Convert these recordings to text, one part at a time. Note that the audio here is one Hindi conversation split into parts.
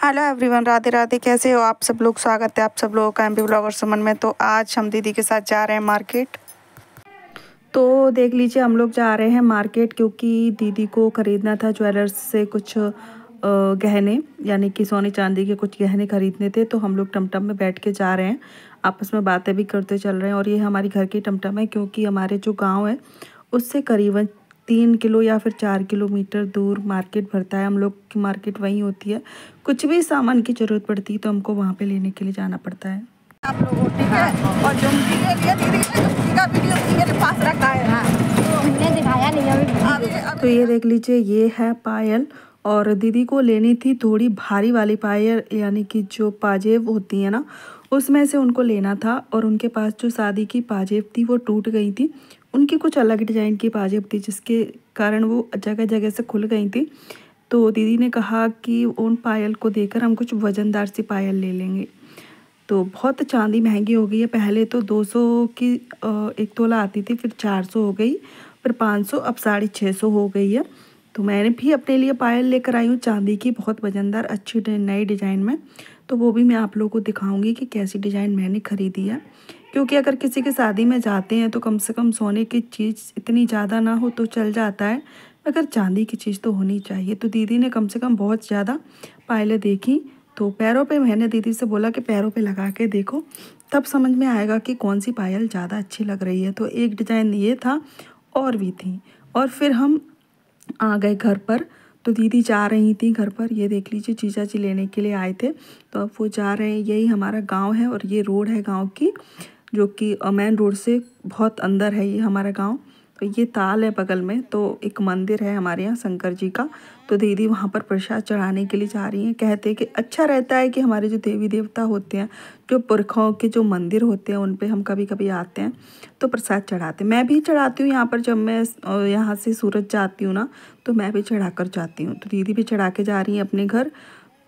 हेलो एवरीवन राधे राधे, कैसे हो आप सब लोग? स्वागत है आप सब लोगों का एम पी ब्लॉगर सुमन में। तो आज हम दीदी के साथ जा रहे हैं मार्केट तो देख लीजिए, हम लोग जा रहे हैं मार्केट क्योंकि दीदी को ख़रीदना था ज्वेलर्स से कुछ गहने, यानी कि सोने चांदी के कुछ गहने खरीदने थे। तो हम लोग टमटम में बैठ के जा रहे हैं। आपस में बातें भी करते चल रहे हैं और ये हमारी घर की टमटम है क्योंकि हमारे जो गाँव है, उससे करीबन तीन किलो या फिर चार किलोमीटर दूर मार्केट भरता है। हम लोग की मार्केट वहीं होती है। कुछ भी सामान की ज़रूरत पड़ती है तो हमको वहाँ पे लेने के लिए जाना पड़ता है। आप लोगों ठीक है? और जो पास रखा है। हाँ। तो दिखाया नहीं तो ये देख लीजिए ये है पायल। और दीदी को लेनी थी थोड़ी भारी वाली पायल यानी कि जो पाजेब होती है ना उसमें से उनको लेना था। और उनके पास जो शादी की पाजेब थी वो टूट गई थी। उनकी कुछ अलग डिज़ाइन की पाजेब थी जिसके कारण वो जगह जगह से खुल गई थी। तो दीदी ने कहा कि उन पायल को देकर हम कुछ वज़नदार सी पायल ले लेंगे। तो बहुत चांदी महँगी हो गई है। पहले तो 200 की एक तोला आती थी, फिर 400 हो गई, फिर 500 अब साढ़े छः सौ हो गई है। तो मैंने भी अपने लिए पायल लेकर आई हूँ। चांदी की बहुत वज़नदार, अच्छी नई डिज़ाइन में। तो वो भी मैं आप लोगों को दिखाऊँगी कि कैसी डिज़ाइन मैंने ख़रीदी है। क्योंकि अगर किसी की शादी में जाते हैं तो कम से कम सोने की चीज़ इतनी ज़्यादा ना हो तो चल जाता है। मगर चांदी की चीज़ तो होनी चाहिए। तो दीदी ने कम से कम बहुत ज़्यादा पायलें देखी। तो पैरों पे मैंने दीदी से बोला कि पैरों पे लगा के देखो। तब समझ में आएगा कि कौन सी पायल ज़्यादा अच्छी लग रही है। तो एक डिज़ाइन ये था, और भी थी। और फिर हम आ गए घर पर। तो दीदी जा रही थी घर पर। ये देख लीजिए जीजा जी लेने के लिए आए थे। तो अब वो जा रहे हैं। यही हमारा गाँव है और ये रोड है गाँव की। जो कि मेन रोड से बहुत अंदर है ये हमारा गाँव। तो ये ताल है बगल में तो एक मंदिर है हमारे यहाँ शंकर जी का। तो दीदी वहाँ पर प्रसाद चढ़ाने के लिए जा रही हैं। कहते हैं कि अच्छा रहता है कि हमारे जो देवी देवता होते हैं, जो पुरखों के जो मंदिर होते हैं, उन पर हम कभी कभी आते हैं तो प्रसाद चढ़ाते मैं भी चढ़ाती हूँ यहाँ पर, जब मैं यहाँ से सूरज जाती हूँ ना तो मैं भी चढ़ा कर जाती हूँ। तो दीदी भी चढ़ा के जा रही हैं अपने घर।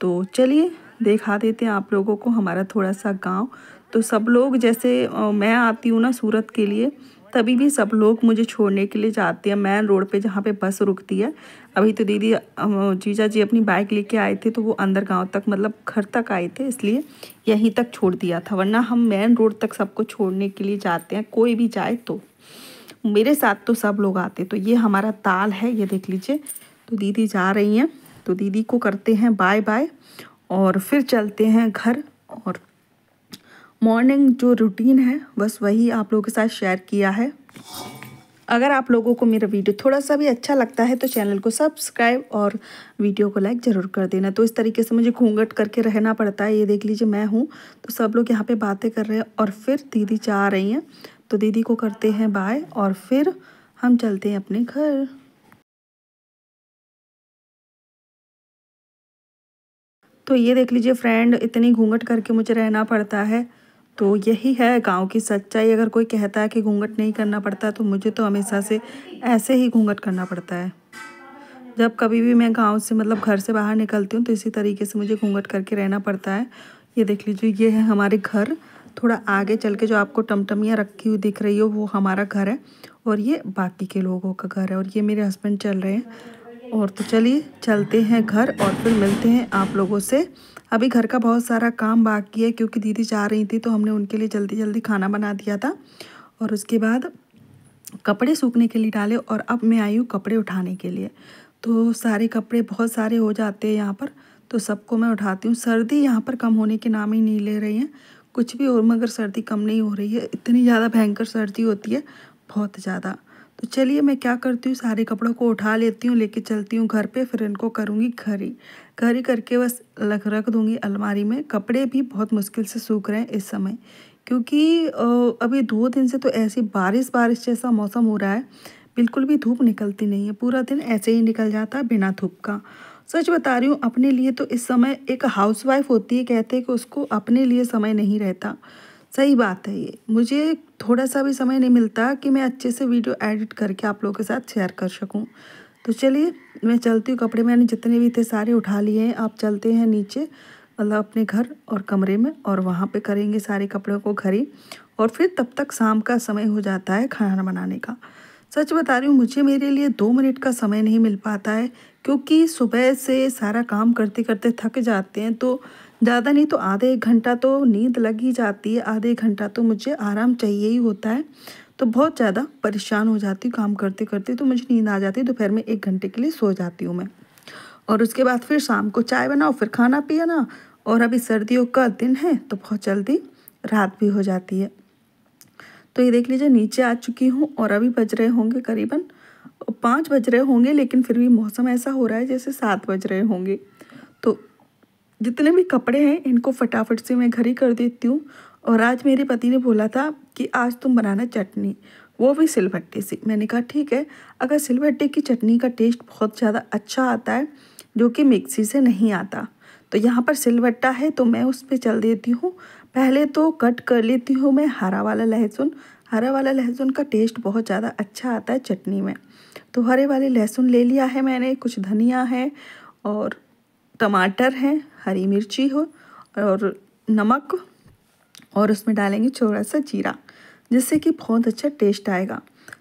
तो चलिए, दिखा देते हैं आप लोगों को हमारा थोड़ा सा गाँव। तो सब लोग जैसे मैं आती हूँ ना सूरत के लिए, तभी भी सब लोग मुझे छोड़ने के लिए जाते हैं। मैन रोड पे जहाँ पे बस रुकती है, अभी तो दीदी जीजा जी अपनी बाइक लेके आए थे तो वो अंदर गाँव तक मतलब घर तक आए थे, इसलिए यहीं तक छोड़ दिया था। वरना हम मेन रोड तक सबको छोड़ने के लिए जाते हैं, कोई भी जाए तो। मेरे साथ तो सब लोग आते तो ये हमारा ताल है, ये देख लीजिए। तो दीदी जा रही हैं तो दीदी को करते हैं बाय बाय, और फिर चलते हैं घर, और मॉर्निंग जो रूटीन है, बस वही आप लोगों के साथ शेयर किया है। अगर आप लोगों को मेरा वीडियो थोड़ा सा भी अच्छा लगता है तो चैनल को सब्सक्राइब और वीडियो को लाइक ज़रूर कर देना। तो इस तरीके से मुझे घूंघट करके रहना पड़ता है, ये देख लीजिए मैं हूँ। तो सब लोग यहाँ पे बातें कर रहे हैं और फिर दीदी चाह रही हैं। तो दीदी को करते हैं बाय और फिर हम चलते हैं अपने घर। तो ये देख लीजिए फ्रेंड इतनी घूंघट करके मुझे रहना पड़ता है। तो यही है गाँव की सच्चाई। अगर कोई कहता है कि घूंघट नहीं करना पड़ता तो मुझे तो हमेशा से ऐसे ही घूंघट करना पड़ता है। जब कभी भी मैं गाँव से मतलब घर से बाहर निकलती हूँ तो इसी तरीके से मुझे घूंघट करके रहना पड़ता है। ये देख लीजिए, ये है हमारे घर। थोड़ा आगे चल के जो आपको टमटमियाँ रखी हुई दिख रही हो, वो हमारा घर है। और ये बाकी के लोगों का घर है। और ये मेरे हस्बैंड चल रहे हैं। और तो चलिए, चलते हैं घर और फिर मिलते हैं आप लोगों से। अभी घर का बहुत सारा काम बाकी है, क्योंकि दीदी जा रही थी तो हमने उनके लिए जल्दी जल्दी खाना बना दिया था। और उसके बाद कपड़े सूखने के लिए डाले, और अब मैं आई हूँ कपड़े उठाने के लिए। तो सारे कपड़े बहुत सारे हो जाते हैं यहाँ पर तो सबको मैं उठाती हूँ। सर्दी यहाँ पर कम होने के नाम ही नहीं ले रही हैं। कुछ भी और मगर सर्दी कम नहीं हो रही है। इतनी ज़्यादा भयंकर सर्दी होती है, बहुत ज़्यादा। तो चलिए मैं क्या करती हूँ, सारे कपड़ों को उठा लेती हूँ, लेके चलती हूँ घर पे, फिर इनको करूँगी घरी। घरी करके बस लग रख दूँगी अलमारी में। कपड़े भी बहुत मुश्किल से सूख रहे हैं इस समय। क्योंकि अभी दो दिन से तो ऐसी बारिश बारिश जैसा मौसम हो रहा है। बिल्कुल भी धूप निकलती नहीं है। पूरा दिन ऐसे ही निकल जाता है बिना धूप का। सच बता रही हूँ, अपने लिए तो इस समय एक हाउसवाइफ होती है, कहते हैं कि उसको अपने लिए समय नहीं रहता। सही बात है ये। मुझे थोड़ा सा भी समय नहीं मिलता कि मैं अच्छे से वीडियो एडिट करके आप लोगों के साथ शेयर कर सकूँ। तो चलिए, मैं चलती हूँ कपड़े। मैंने जितने भी थे सारे उठा लिए हैं। आप चलते हैं नीचे मतलब अपने घर और कमरे में, और वहाँ पे करेंगे सारे कपड़ों को घरी और फिर तब तक शाम का समय हो जाता है खाना बनाने का। सच बता रही हूँ, मुझे मेरे लिए दो मिनट का समय नहीं मिल पाता है, क्योंकि सुबह से सारा काम करते करते थक जाते हैं। तो ज़्यादा नहीं तो आधे एक घंटा तो नींद लग ही जाती है। आधे घंटा तो मुझे आराम चाहिए ही होता है। तो बहुत ज़्यादा परेशान हो जाती हूँ काम करते करते तो मुझे नींद आ जाती है, दोपहर में एक घंटे के लिए सो जाती हूँ मैं। और उसके बाद फिर शाम को चाय बनाओ, फिर खाना पिया ना और अभी सर्दियों का दिन है तो बहुत जल्दी रात भी हो जाती है। तो ये देख लीजिए, नीचे आ चुकी हूँ और अभी बज रहे होंगे करीबन पाँच बज रहे होंगे, लेकिन फिर भी मौसम ऐसा हो रहा है जैसे सात बज रहे होंगे। तो जितने भी कपड़े हैं, इनको फटाफट से मैं घर ही कर देती हूँ और आज मेरे पति ने बोला था कि आज तुम बनाना चटनी। वो भी सिलभट्टे से। मैंने कहा, ठीक है, अगर सिलभट्टे की चटनी का टेस्ट बहुत ज़्यादा अच्छा आता है, जो कि मिक्सी से नहीं आता तो यहाँ पर सिलबट्टा है तो मैं उस पर चल देती हूँ। पहले तो कट कर लेती हूँ मैं हरा वाला लहसुन। हरा वाला लहसुन का टेस्ट बहुत ज़्यादा अच्छा आता है चटनी में। तो हरे वाले लहसुन ले लिया है मैंने, कुछ धनिया है और टमाटर है, हरी मिर्ची हो और नमक और उसमें डालेंगे थोड़ा सा जीरा, जिससे कि बहुत अच्छा टेस्ट आएगा।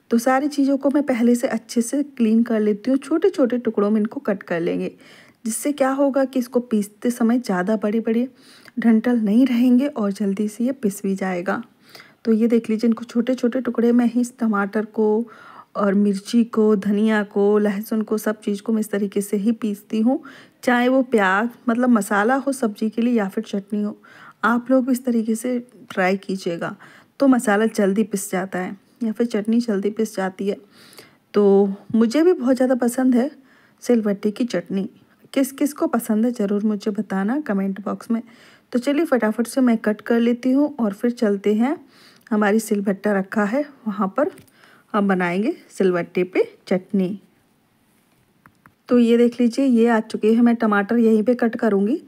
तो सारी चीज़ों को मैं पहले से अच्छे से क्लीन कर लेती हूँ। छोटे छोटे टुकड़ों में इनको कट कर लेंगे, जिससे क्या होगा कि इसको पीसते समय ज़्यादा बड़े बड़े डंटल नहीं रहेंगे और जल्दी से ये पिस भी जाएगा। तो ये देख लीजिए, इनको छोटे छोटे टुकड़े में ही इस टमाटर को और मिर्ची को, धनिया को, लहसुन को, सब चीज़ को मैं इस तरीके से ही पीसती हूँ। चाहे वो प्याज मतलब मसाला हो सब्ज़ी के लिए या फिर चटनी हो। आप लोग इस तरीके से ट्राई कीजिएगा। तो मसाला जल्दी पिस जाता है, या फिर चटनी जल्दी पिस जाती है। तो मुझे भी बहुत ज़्यादा पसंद है सिलबट्टी की चटनी। किस किस को पसंद है ज़रूर मुझे बताना कमेंट बॉक्स में। तो चलिए फटाफट से मैं कट कर लेती हूँ और फिर चलते हैं। हमारी सिलबट्टा रखा है, वहाँ पर हम बनाएँगे सिलबट्टे पे चटनी। तो ये देख लीजिए, ये आ चुके हैं, मैं टमाटर यहीं पे कट करूँगी।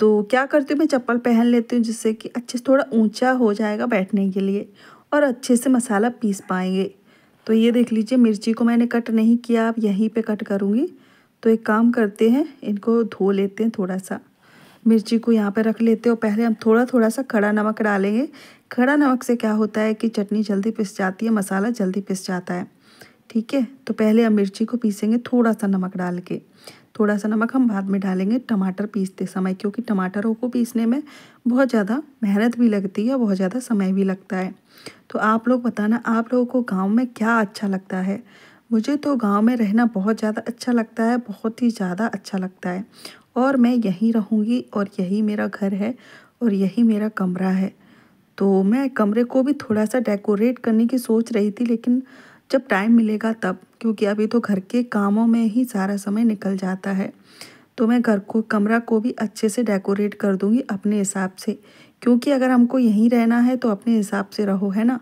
तो क्या करती हूँ, मैं चप्पल पहन लेती हूँ जिससे कि अच्छे से थोड़ा ऊँचा हो जाएगा बैठने के लिए और अच्छे से मसाला पीस पाएँगे। तो ये देख लीजिए, मिर्ची को मैंने कट नहीं किया, अब यहीं पे कट करूँगी। तो एक काम करते हैं, इनको धो लेते हैं थोड़ा सा मिर्ची को यहाँ पे रख लेते हैं पहले हम थोड़ा थोड़ा सा खड़ा नमक डालेंगे। खड़ा नमक से क्या होता है कि चटनी जल्दी पिस जाती है, मसाला जल्दी पिस जाता है। ठीक है? तो पहले हम मिर्ची को पीसेंगे थोड़ा सा नमक डाल के। थोड़ा सा नमक हम बाद में डालेंगे टमाटर पीसते समय, क्योंकि टमाटरों को पीसने में बहुत ज़्यादा मेहनत भी लगती है बहुत ज़्यादा समय भी लगता है। तो आप लोग बताना, आप लोगों को गाँव में क्या अच्छा लगता है? मुझे तो गाँव में रहना बहुत ज़्यादा अच्छा लगता है, बहुत ही ज़्यादा अच्छा लगता है। और मैं यहीं रहूँगी और यही मेरा घर है और यही मेरा कमरा है। तो मैं कमरे को भी थोड़ा सा डेकोरेट करने की सोच रही थी, लेकिन जब टाइम मिलेगा तब, क्योंकि अभी तो घर के कामों में ही सारा समय निकल जाता है। तो मैं घर को, कमरा को भी अच्छे से डेकोरेट कर दूँगी अपने हिसाब से, क्योंकि अगर हमको यहीं रहना है तो अपने हिसाब से रहो, है ना?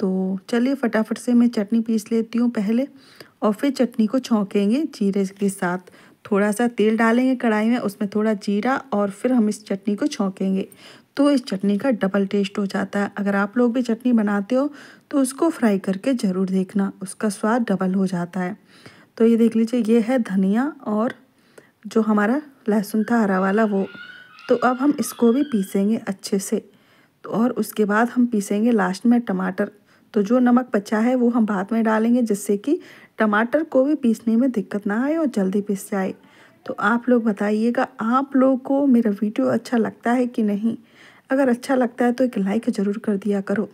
तो चलिए फटाफट से मैं चटनी पीस लेती हूँ पहले, और फिर चटनी को छौंकेंगे जीरे के साथ। थोड़ा सा तेल डालेंगे कढ़ाई में, उसमें थोड़ा जीरा और फिर हम इस चटनी को छौंकेंगे। तो इस चटनी का डबल टेस्ट हो जाता है। अगर आप लोग भी चटनी बनाते हो तो उसको फ्राई करके ज़रूर देखना। उसका स्वाद डबल हो जाता है। तो ये देख लीजिए, ये है धनिया और जो हमारा लहसुन था, हरा वाला वो। तो अब हम इसको भी पीसेंगे अच्छे से। तो और उसके बाद हम पीसेंगे लास्ट में टमाटर। तो जो नमक बचा है, वो हम बाद में डालेंगे, जिससे कि टमाटर को भी पीसने में दिक्कत ना आए और जल्दी पीस जाए। तो आप लोग बताइएगा, आप लोगों को मेरा वीडियो अच्छा लगता है कि नहीं? अगर अच्छा लगता है तो एक लाइक ज़रूर कर दिया करो।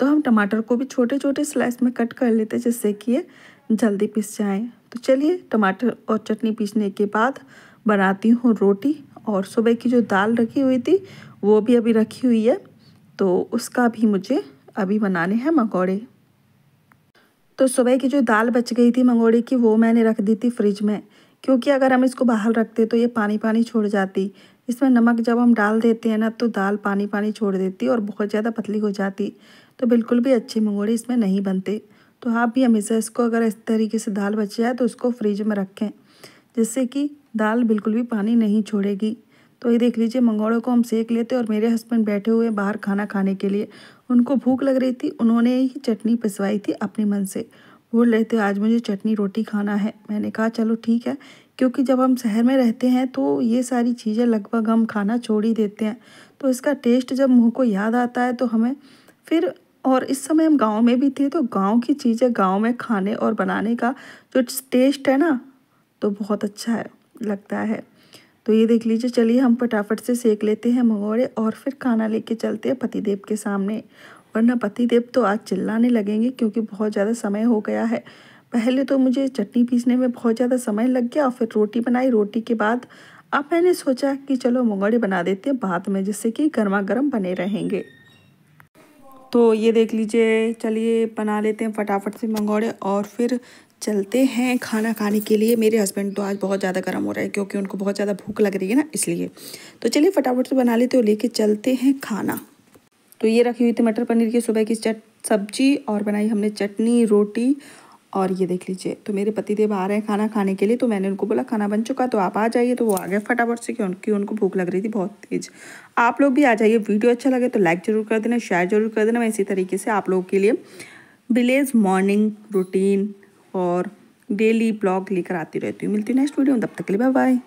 तो हम टमाटर को भी छोटे छोटे स्लाइस में कट कर लेते जिससे कि ये जल्दी पिस जाए। तो चलिए, टमाटर और चटनी पीसने के बाद बनाती हूँ रोटी और सुबह की जो दाल रखी हुई थी, वो भी अभी रखी हुई है। तो उसका भी मुझे अभी बनाने हैं मंगोड़े तो सुबह की जो दाल बच गई थी मंगोड़ी की, वो मैंने रख दी थी फ्रिज में। क्योंकि अगर हम इसको बाहर रखते तो ये पानी पानी छोड़ जाती। इसमें नमक जब हम डाल देते हैं ना तो दाल पानी पानी छोड़ देती और बहुत ज़्यादा पतली हो जाती। तो बिल्कुल भी अच्छी मंगोड़ी इसमें नहीं बनते। तो आप भी हमेशा इसको अगर इस तरीके से दाल बच जाए तो उसको फ्रिज में रखें, जिससे कि दाल बिल्कुल भी पानी नहीं छोड़ेगी। तो ये देख लीजिए, मंगोड़ों को हम सेक लेते और मेरे हस्बैंड बैठे हुए बाहर खाना खाने के लिए। उनको भूख लग रही थी, उन्होंने ही चटनी पिसवाई थी अपने मन से। बोल रहे थे, आज मुझे चटनी रोटी खाना है। मैंने कहा, चलो ठीक है, क्योंकि जब हम शहर में रहते हैं तो ये सारी चीज़ें लगभग हम खाना छोड़ ही देते हैं। तो इसका टेस्ट जब मुँह को याद आता है तो हमें फिर और इस समय हम गाँव में भी थे तो गाँव की चीज़ें गाँव में खाने और बनाने का जो टेस्ट है ना तो बहुत अच्छा है, लगता है। तो ये देख लीजिए, चलिए हम फटाफट से सेक लेते हैं मंगोड़े और फिर खाना लेके चलते हैं पतिदेव के सामने। वरना पतिदेव तो आज चिल्लाने लगेंगे क्योंकि बहुत ज़्यादा समय हो गया है। पहले तो मुझे चटनी पीसने में बहुत ज़्यादा समय लग गया और फिर रोटी बनाई। रोटी के बाद अब मैंने सोचा कि चलो मंगोड़े बना देते हैं बाद में, जिससे कि गर्मा गर्म बने रहेंगे। तो ये देख लीजिए, चलिए बना लेते हैं फटाफट से मंगोड़े और फिर चलते हैं खाना खाने के लिए। मेरे हस्बैंड तो आज बहुत ज़्यादा गर्म हो रहा है क्योंकि उनको बहुत ज़्यादा भूख लग रही है ना, इसलिए। तो चलिए फटाफट से बना लेते हो लेके चलते हैं खाना। तो ये रखी हुई थी मटर पनीर की सुबह की चट, सब्ज़ी और बनाई हमने चटनी, रोटी और ये देख लीजिए। तो मेरे पति देव आ रहे हैं खाना खाने के लिए तो मैंने उनको बोला खाना बन चुका तो आप आ जाइए। तो वो आ गए फटाफट से क्यों उनकी उनको भूख लग रही थी बहुत तेज़। आप लोग भी आ जाइए, वीडियो अच्छा लगे तो लाइक ज़रूर कर देना शेयर ज़रूर कर देना। मैं इसी तरीके से आप लोगों के लिए विलेज मॉर्निंग रूटीन और डेली ब्लॉग लेकर आती रहती हूँ। मिलती हूँ नेक्स्ट वीडियो में, तब तक के लिए बाय बाय